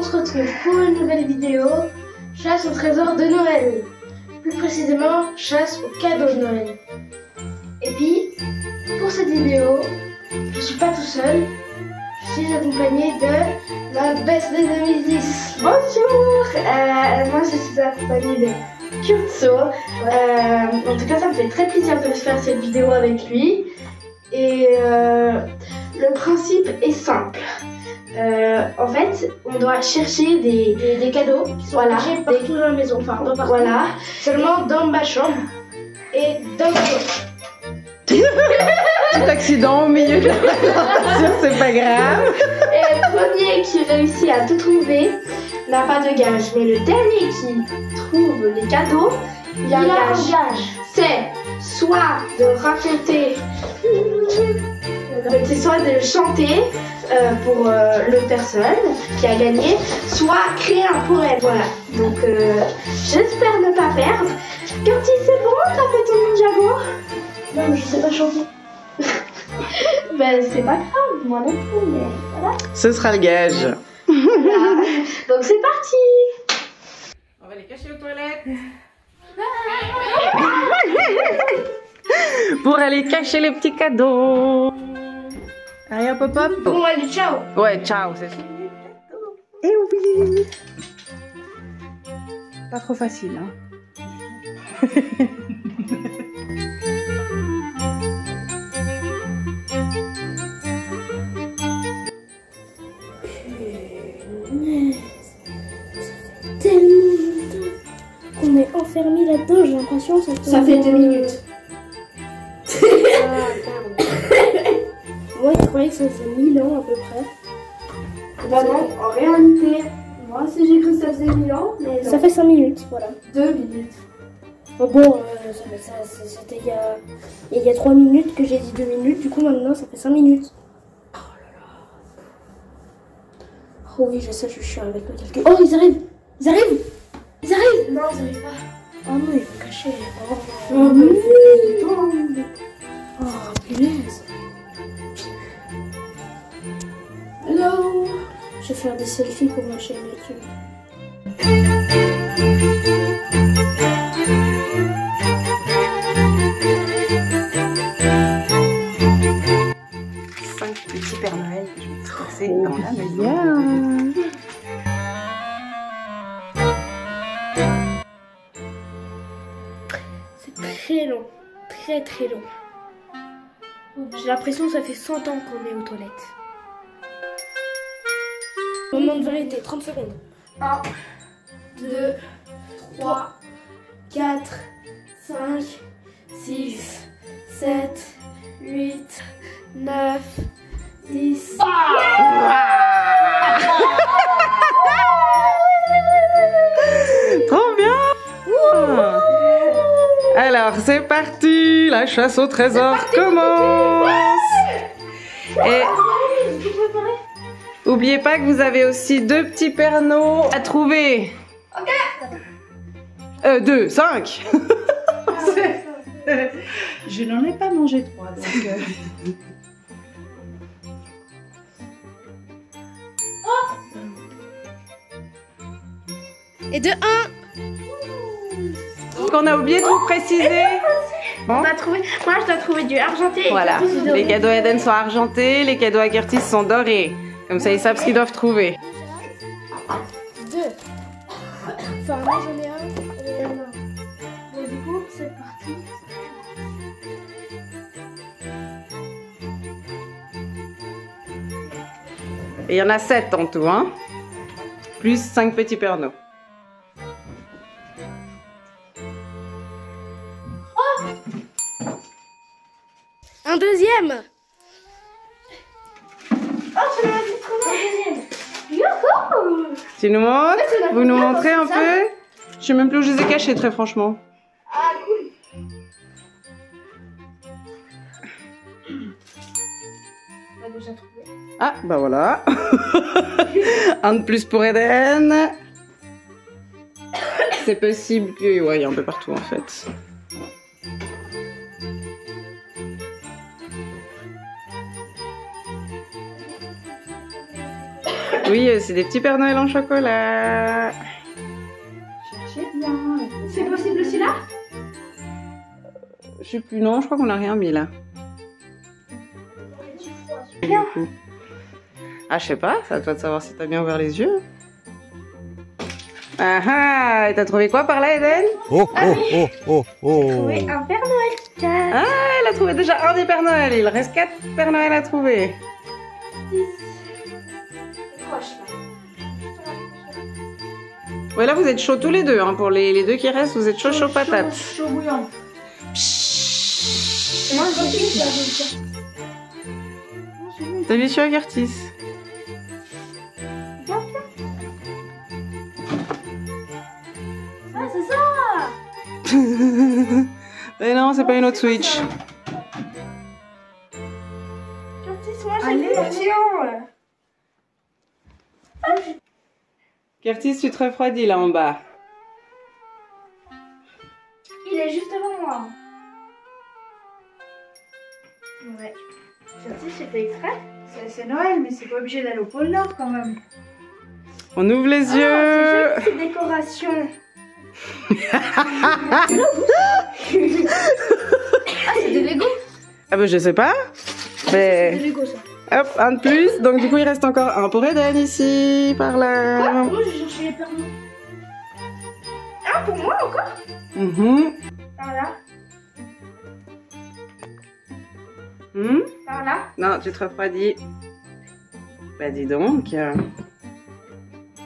on se retrouve pour une nouvelle vidéo chasse au trésor de Noël. Plus précisément, chasse au cadeau de Noël. Et puis, pour cette vidéo, je suis pas tout seul. Je suis accompagné de ma best de 2010. Bonjour euh, Moi, je suis accompagnée de Kurtso. Euh, en tout cas, ça me fait très plaisir de faire cette vidéo avec lui. Et euh, le principe est simple. Euh, en fait, on doit chercher des, des, des cadeaux qui sont Voilà. cachés partout dans la maison. Enfin, pas partout. Voilà, seulement dans ma chambre et dans ma chambre. Petit accident au milieu de la présentation, c'est pas grave. Et le premier qui réussit à tout trouver n'a pas de gage. Mais le dernier qui trouve les cadeaux, il a un gage. C'est soit de raconter, c'est soit de chanter euh, pour euh, l'autre personne qui a gagné, soit créer un poème. Voilà. Donc euh, j'espère ne pas perdre. Curtis, c'est bon, t'as fait ton Ninjago? Non, mais je sais pas chanter. ben c'est pas grave, moi non plus, mais voilà. Ce sera le gage. Voilà. Donc c'est parti On va les cacher aux toilettes. Pour aller cacher les petits cadeaux. Allez hop hop hop. Bon allez, ciao Ouais, ciao, c'est ça. Eh oui. Pas trop facile, hein. qu'on est enfermé là-dedans, j'ai l'impression que ça, Ça fait deux minutes. Moi je croyais que ça faisait 1000 ans à peu près. Bah non, en réalité, moi aussi j'ai cru que ça faisait 1000 ans, mais non. Ça fait 5 minutes, voilà. deux minutes. Oh, bon, euh, ça, c'était il y a, il y a 3 minutes que j'ai dit 2 minutes, du coup maintenant ça fait 5 minutes. Oh là là. Oh oui, je sais, je suis avec calcul. Oh, Ils arrivent Ils arrivent Non, ça arrive pas. Oh non, ils vont cacher. Oh, Oh, bon. oh punaise. Hello. Je vais faire des selfies pour ma chaîne YouTube. Très très long. J'ai l'impression que ça fait 100 ans qu'on est aux toilettes. Moment de vérité, 30 secondes. 1, 2, 3, 4, 5, 6, 7, 8, 9, 10. Trop bien Alors, c'est parti La chasse au trésor. Commence. Et oubliez pas que vous avez aussi deux petits pernos à trouver. Euh, deux, cinq. Je n'en ai pas mangé trois, donc. euh, Et de 1. Donc on a oublié de vous préciser. On a trouvé. Moi, je dois trouver du argenté. et voilà. Curtis, du doré. Les cadeaux à Eden sont argentés, les cadeaux à Curtis sont dorés. Comme ça, ils savent ce qu'ils doivent trouver. Deux. Enfin, moi j'en ai un. Et un. Du coup, c'est parti. Et il y en a sept en tout, hein. Plus cinq petits pernos. Un deuxième. Tu nous montres Vous nous montrez un peu Je sais même plus où je les ai cachés, très franchement. On a déjà trouvé. Ah, bah voilà. un de plus pour Eden. C'est possible que... Ouais, il y a un peu partout en fait. Oui, euh, c'est des petits Pères Noël en chocolat. Cherchez bien. C'est possible aussi là? Je sais plus, non, je crois qu'on n'a rien mis là. Bien. Ah, je sais pas, c'est à toi de savoir si t'as bien ouvert les yeux. Ah ah, et t'as trouvé quoi par là, Eden Oh, oh, oh, oh, oh. Oui, un Père Noël. Ah, elle a trouvé déjà un des Pères Noël. Il reste quatre Pères Noël à trouver. Ouais, là, vous êtes chauds tous les deux. Hein. Pour les, les deux qui restent, vous êtes chauds, chaud patate. Chaud bouillant. Moi, je suis T'as vu sur Ah, c'est ça Mais non, c'est pas une autre Switch. Curtis, moi j'ai Allez, une question. Curtis, tu te refroidis là en bas. Il est juste devant moi. Ouais. Curtis, j'ai fait exprès? C'est- C'est Noël, mais c'est pas obligé d'aller au pôle Nord quand même. On ouvre les yeux. Ah, c'est joli, ces décorations. ah, c'est des Lego? Ah bah je sais pas. C'est des Lego ça. Hop, un de plus. Donc du coup il reste encore un pour Eden ici, par là. Moi j'ai cherché les permis? Ah, pour moi encore? Mhm. Par là, Hmm? Par là. Non, tu te refroidis. Bah dis donc.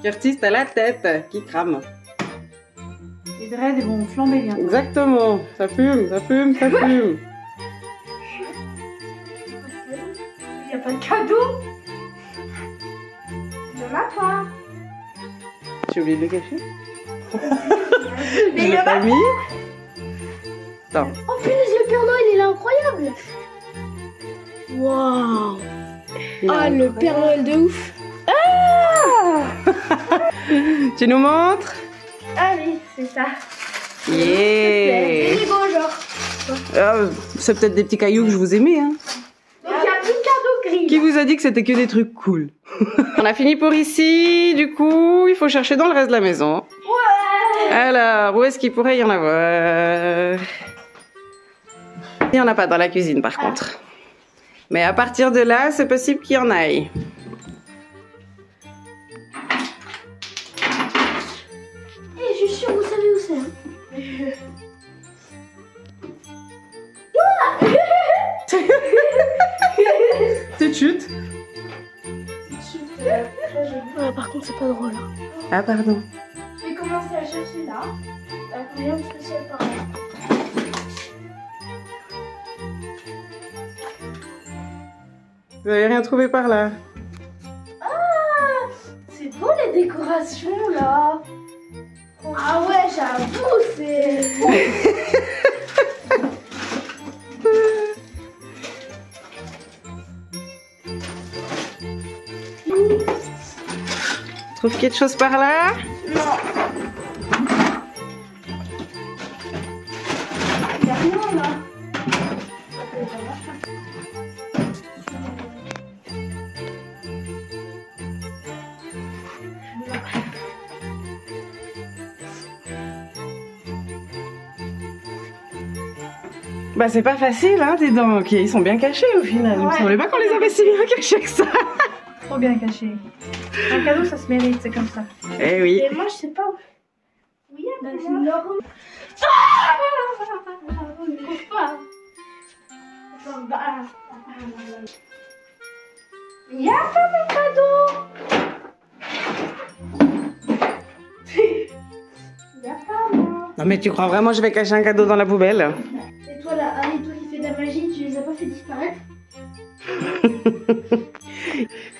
Curtis, t'as la tête qui crame. Les dreads vont flamber bientôt. Exactement. Ça fume, ça fume, ça fume. De cadeau. Il n'y en a pas. J'ai oublié de le cacher? Mais il y l'ai en a pas mis. Attends. Oh punaise, le Père Noël, il est incroyable Waouh Ah, le Père Noël de ouf Tu nous montres? Ah oui, c'est ça. C'est Yeah genre. Ah, C'est peut-être des petits cailloux que je vous aimais. Hein. Donc il y a plus de cadeau gris. Qui vous a dit que c'était que des trucs cool On a fini pour ici. Du coup, il faut chercher dans le reste de la maison. Ouais. Alors, où est-ce qu'il pourrait y en avoir? Il n'y en a pas dans la cuisine par contre. Mais à partir de là, c'est possible qu'il y en aille. Chute. Ouais, par contre, c'est pas drôle. hein. Ah, pardon. Je vais commencer à chercher là. À combien de spécial par là Vous avez rien trouvé par là Ah C'est beau les décorations là. Ah ouais, j'avoue, c'est. Trouve quelque chose par là? Il y a rien là. Bah c'est pas facile, hein, dis donc. Ils sont bien cachés au final. Il me Ouais. semblait pas qu'on les avait si bien cachés que ça. Trop bien caché. Un cadeau, ça se mérite, c'est comme ça. Eh oui. Et moi, je sais pas où. Oui, il y a Bah, pas c'est normal. On ne trouve pas. Attends, bah, Il y a pas mon cadeau. Il y a pas moi. Non mais tu crois vraiment que je vais cacher un cadeau dans la poubelle? Et toi là,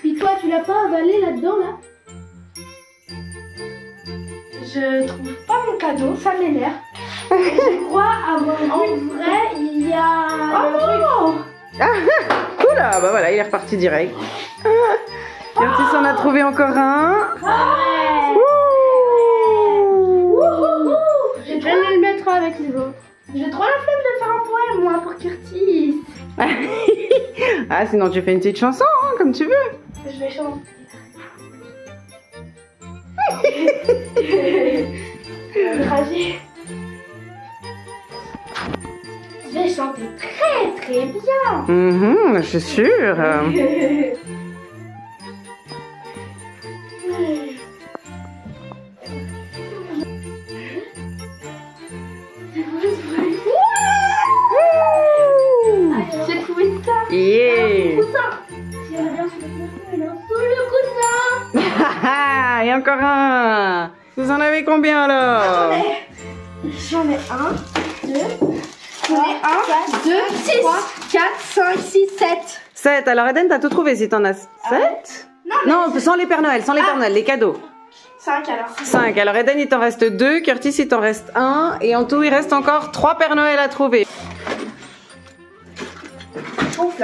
Puis toi, tu l'as pas avalé là-dedans là? Je trouve pas mon cadeau, ça m'énerve. Je crois avoir vu. En vrai, il y a. Oh non Oula, bah voilà, il est reparti direct. Ah, Curtis en a trouvé encore un. Wouhou Je vais le mettre avec les autres. J'ai trop la flemme de faire un poème, moi, pour Curtis. ah, sinon tu fais une petite chanson, hein, comme tu veux. Je vais chanter. Ravi. J'ai chanté très très bien. Mhm, je suis sûre. Ah, Et encore un. Vous en avez combien alors J'en ai un, deux, j'en ai un, deux, six, trois, quatre, cinq, six, sept. 7. Alors Eden, t'as tout trouvé si t'en as 7 Non, mais Non, sans les Pères Noël, sans les Pères Noël, les cadeaux. cinq alors. 5. Alors Eden, il t'en reste 2. Curtis, il t'en reste 1. Et en tout, il reste encore 3 Pères Noël à trouver.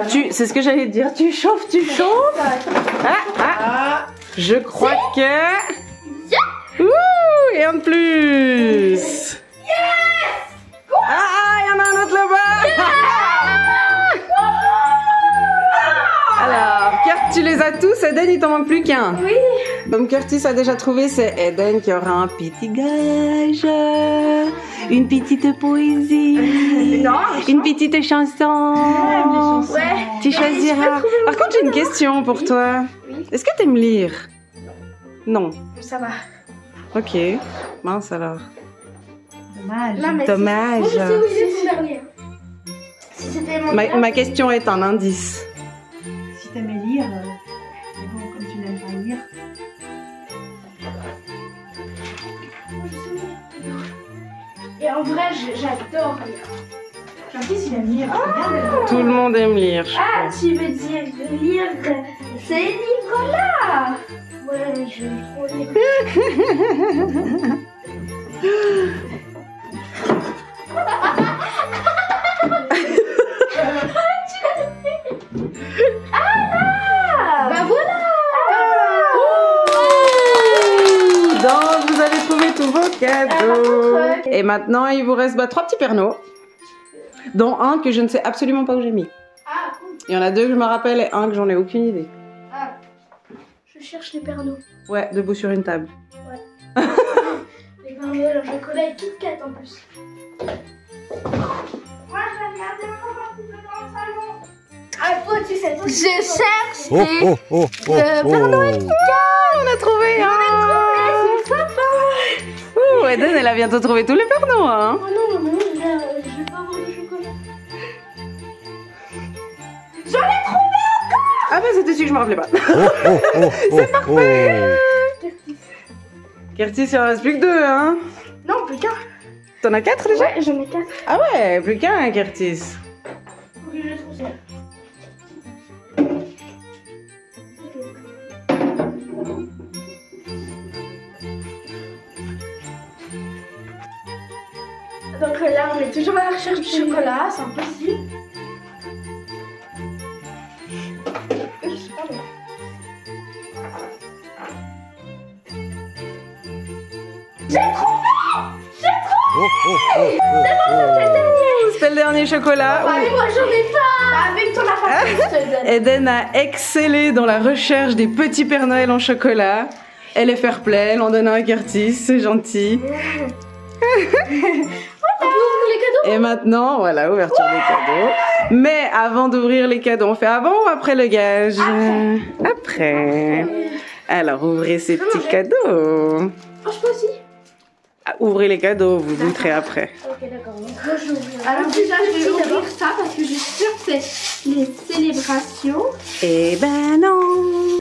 Tu, c'est ce que j'allais te dire. Tu chauffes, tu chauffes. Ah, ah. Je crois que. Ouh, et un de plus. Ah, ah, il y en a un autre là-bas. Alors, Kurt, tu les as tous. Eden, il t'en manque plus qu'un. Oui. Comme Curtis a déjà trouvé, c'est Eden qui aura un petit gage, une petite poésie, Non, une petite chanson. Ouais. Tu choisiras. Par contre, j'ai une question pour toi. Oui. Est-ce que t'aimes lire? Non. Ça va. Ok. Mince alors. Dommage. Non, Dommage. Moi, je sais où Ma, question est un indice. Si t'aimais lire, euh, mais bon, comme tu n'aimes pas lire, Et en vrai, j'adore lire. Curtis, il aime lire? regardes, Tout le monde aime lire. je Ah, crois. tu veux dire lire ces livres-là? Ouais, je lire. ah Bah voilà Donc, vous avez trouvé tous vos cadeaux. Ah, Et maintenant, il vous reste bah, trois petits pernos, dont un que je ne sais absolument pas où j'ai mis. Ah, cool. Il y en a deux que je me rappelle et un que j'en ai aucune idée. Ah. Je cherche les pernos. Ouais, debout sur une table. Les Pères Noël en chocolat et Kit Kat en plus. Moi, je vais regarder encore un petit peu dans le salon. Ah, toi, tu sais, toi, tu Je cherche Oh, les... oh, oh, oh, Le Père Noël oh. On a trouvé un Eden, elle a bientôt trouvé tous les pernos, hein Oh non, non, non, je vais, je vais pas avoir de chocolat. Ah bah c'était celui que je me rappelais pas. Oh, oh, oh, oh, oh. Curtis, il en reste plus que deux, hein Non, plus qu'un. T'en as quatre déjà? Ouais, j'en ai quatre. Ah ouais, plus qu'un, Curtis. On est toujours à la recherche du chocolat, c'est impossible. Oups, pardon. Oh, oh, oh, oh, oh. C'était le dernier chocolat. Bah, mais moi j'en ai pas avec ton affaire, je te donne. Eden a excellé dans la recherche des petits Pères Noël en chocolat. Elle est fair play, elle en donne un à Curtis, c'est gentil. Et maintenant, voilà, ouverture des cadeaux. Mais avant d'ouvrir les cadeaux, on fait avant ou après le gage? Après. Alors, ouvrez ces petits cadeaux. Oh, je peux aussi Ah, ouvrez les cadeaux, vous goûterez après. Ok, d'accord. Je. Alors déjà, je vais ouvrir ça parce que je suis sûre que c'est les célébrations. Eh ben non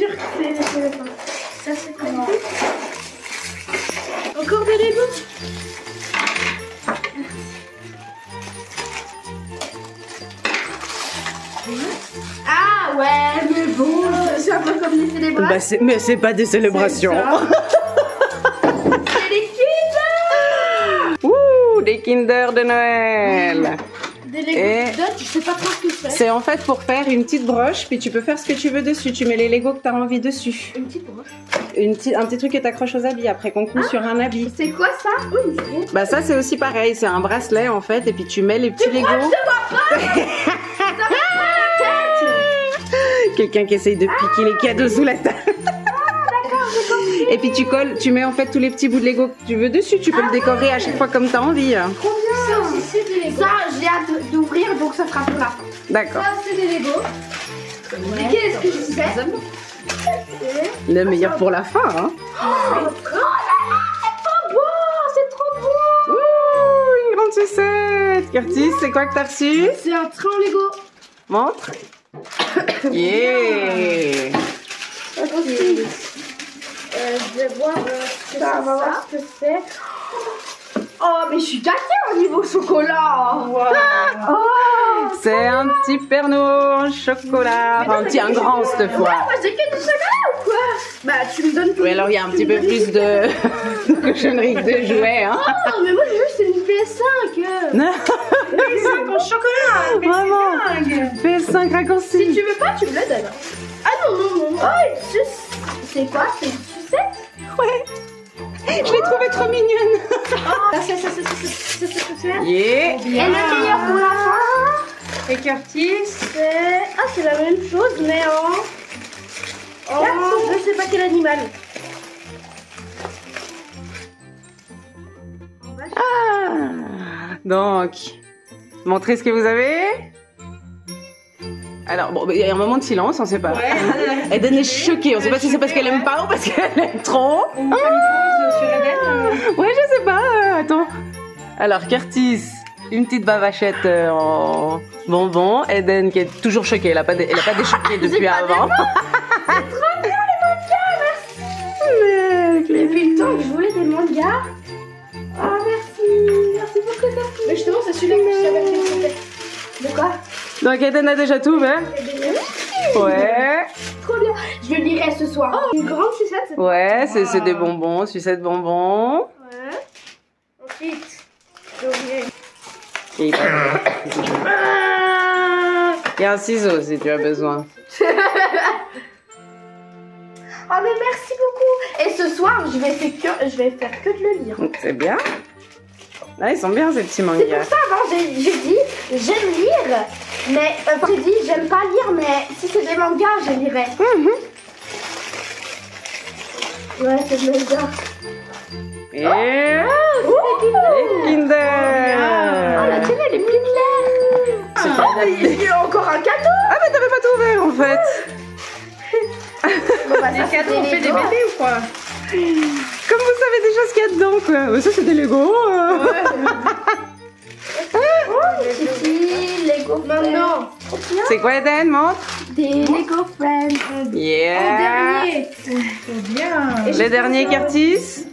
sûr que c'est les téléphones. Ça, c'est comment Encore des Lego Ah ouais, mais bon, c'est un peu comme les célébrations. bah, c'est- Mais c'est pas des célébrations. C'est les kids Ouh, des Kinder de Noël Des Lego je sais pas trop ce que c'est. C'est en fait pour faire une petite broche, puis tu peux faire ce que tu veux dessus. Tu mets les Legos que tu as envie dessus. Une petite broche. Une un petit truc que tu accroches aux habits après qu'on coud sur un habit. C'est quoi ça? Oui. Bah ça c'est aussi pareil, c'est un bracelet en fait, et puis tu mets les petits Legos. Quelqu'un qui essaye de piquer les cadeaux sous la table. Et puis tu colles, tu mets en fait tous les petits bouts de Lego que tu veux dessus. Tu peux le décorer à chaque fois comme tu as envie. Ça aussi, c'est des Lego. Ça, j'ai hâte d'ouvrir, donc ça sera pour la fin. D'accord. Ça, c'est des Lego. Et qu'est-ce que je fais Le meilleur pour la fin. Hein. Oh là là, c'est trop beau C'est trop beau Ouh, une grande sucette. Curtis, c'est quoi que t'as reçu? C'est un train Lego. Montre. Yeah. Aussi. Euh, je vais voir euh, ce que Ça, va voir ce que c'est. Oh, mais je suis gâtée au niveau chocolat. Oh. C'est un petit Noël en chocolat. Enfin, un petit, un grand cette fois. Moi, j'ai que du chocolat ou quoi? Bah, tu me donnes tout. Oui, alors il y a un petit peu plus de cochonnerie de jouets. Hein. Oh, mais moi, je veux c'est une PS5. C'est pour chocolat. Vraiment. 5 raccourcis. Si tu veux pas, tu me le donnes. Ah non, non, non. Oh, je... c'est quoi C'est une sucette Ouais. Je l'ai trouvée trop mignonne. Oh, ça, ça, ça, Et le meilleur pour la fin. Et Curtis. Ah, c'est la même chose, mais en... En... Je sais pas quel animal. Ah Donc, montrez ce que vous avez. Alors, bon, il y a un moment de silence, on sait pas. Eden est choquée, on sait pas si c'est parce qu'elle aime pas ou parce qu'elle aime trop. Sur Eden. Ouais, je sais pas, euh, attends. Alors, Curtis, une petite bavachette euh, en bonbon. Eden qui est toujours choquée, elle a pas, dé- elle a pas déchoqué depuis avant. Depuis le temps que je voulais des mangas. Ah, merci. Merci pour que ça Mais justement, c'est celui-là que je savais que. De quoi? Donc, Eden a déjà tout ouvert. Ouais, Trop bien. Je le lirai ce soir. Oh, une grande sucette. ouais, c'est c'est des bonbons, sucette bonbons. Ouais. Ensuite. Et il y a un ciseau si tu as besoin. Oh mais merci beaucoup. Et ce soir, je vais faire que, je vais faire que de le lire. C'est bien. Là, ils sont bien ces petits C'est pour mangas. ça avant j'ai dit j'aime lire, mais euh, enfin, j'ai dit j'aime pas lire, mais si c'est des mangas, je lirai. Ouais, c'est le manga. Et les Kinder. Oh la tienne elle est pleine Oh, mais il y a encore un cadeau. Ah, mais t'avais pas tout ouvert en fait. Bon, bah, Les ça, c'est cadeaux, on fait des bébés ou quoi? Comme vous savez déjà ce qu'il y a dedans, quoi. Mais ça, c'est des Lego. euh. Maintenant, C'est quoi, Eden Montre? des Lego Friends. Yeah. C'est bien. Le dernier, Curtis?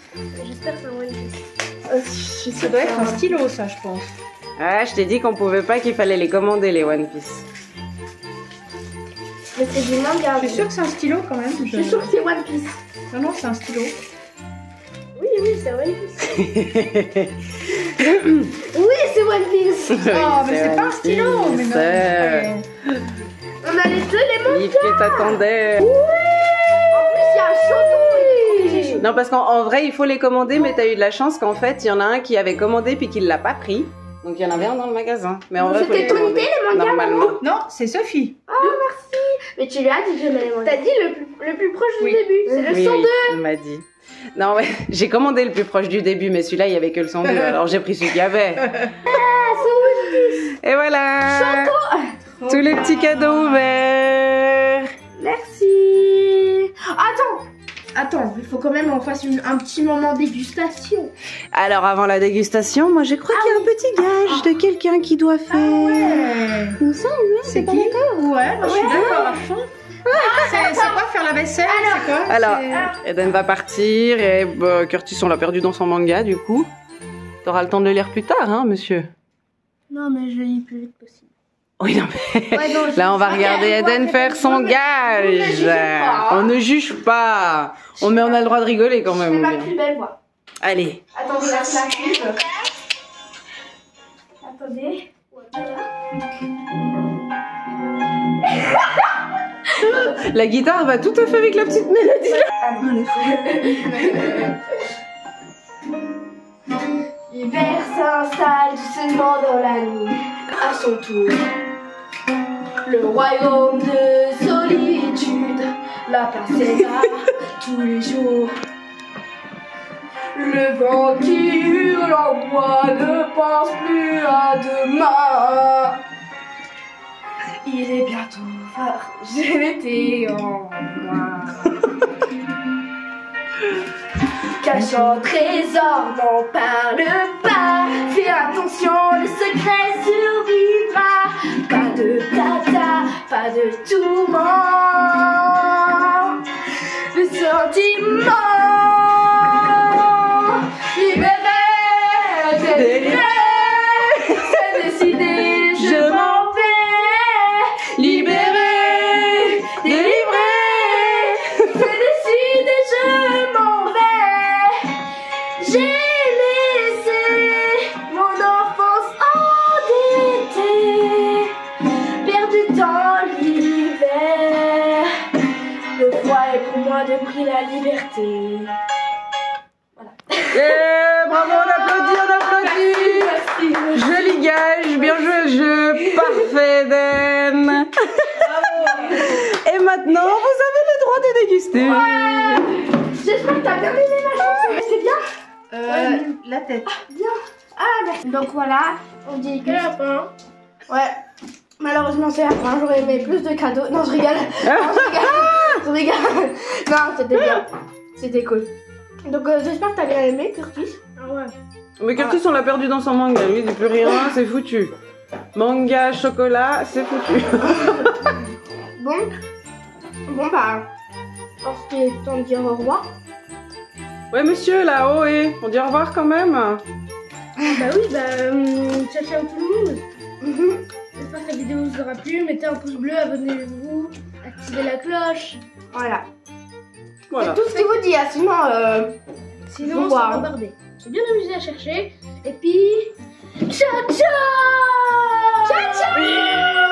J'espère que ça va être Euh, Ça doit être un stylo, ça, je pense. Ah, je t'ai dit qu'on pouvait pas, qu'il fallait les commander, les One Piece. Mais c'est du manga. Je suis sûre que c'est un stylo quand même. Je suis sûre que c'est One Piece. Non, non, c'est un stylo. Oui, oui, c'est One Piece. oui, c'est One Piece. Oh, mais c'est pas un stylo. Mais non. On a les deux les mangas. livre que t'attendais. En plus, il y a un chaudron. Non, parce qu'en en vrai, il faut les commander, mais t'as eu de la chance qu'en fait, il y en a un qui avait commandé puis qui l'a pas pris. Donc il y en avait un dans le magasin. Mais en vrai, C'était les ton commander. idée, les mangas, Normalement. Non, c'est Sophie. Mais tu lui as dit que j'aimais les mangas. T'as dit le plus, le plus proche Oui. du début. C'est le Oui, 102. oui, elle m'a dit. Non, ouais, j'ai commandé le plus proche du début, mais celui-là, il y avait que le 102, alors j'ai pris celui qu'il y avait. Ah, Et voilà Tous les petits cadeaux ouverts Merci. Attends. Attends, il faut quand même qu'on fasse une- un petit moment dégustation. Alors, avant la dégustation, moi, je crois qu'il y a un petit gage de quelqu'un qui doit faire... Ouais. Il me semble, C'est pas qui d'accord Ouais, moi, je suis d'accord à fond. C'est c'est quoi faire la vaisselle C'est quoi Alors, Eden va partir et bah, Curtis, on l'a perdu dans son manga, du coup. T'auras le temps de le lire plus tard, hein, monsieur Non, mais je lis plus vite possible. Oui, non, mais... Ouais, non, je- Là, on va regarder Eden faire son gage. On ne juge pas. On, mais on a le droit de rigoler quand Je même. fais mon ma plus belle voix. Allez. Attendez, là, c'est la pub. Attendez. La guitare va tout à fait avec la petite mélodie. L'hiver s'installe doucement dans la nuit. À son tour, le royaume de solitude. La place est là, tous les jours. Le vent qui hurle en moi ne pense plus à demain. Il est bientôt phare, j'ai l'été en moi. Cachant trésor, n'en parle pas. Fais attention, le secret tata, pas de liberté. Eh, bravo, on applaudit, on applaudit. Merci. Joli gage, bien joué le jeu, parfait Eden. Et maintenant, vous avez le droit de déguster. J'espère que t'as bien aimé ma chanson. C'est bien Euh, la tête. Ah, merci. Donc voilà, on dit que Et la fin. Ouais. Malheureusement, c'est la fin. J'aurais aimé plus de cadeaux. Non, je rigole. Non, je rigole. je rigole. Non, c'était bien. C'était cool. Donc, euh, j'espère que t'as bien aimé, Curtis. Ah ouais. Mais Curtis, on l'a perdu dans son manga. Lui, il dit plus rien, c'est foutu. Manga, chocolat, c'est foutu. Bon. Bon, bah. Je pense qu'il est temps de dire au revoir. Ouais, monsieur, là-haut, et on dit au revoir quand même. Bah oui, bah hum, ciao ciao tout le monde. Mhm. J'espère que la vidéo vous aura plu. Mettez un pouce bleu, abonnez-vous, activez la cloche. Voilà. Voilà. C'est tout ce qu'il vous dit, hein, sinon. Euh, sinon, on va bombarder. C'est bien amusé à chercher. Et puis. Ciao, ciao Ciao, ciao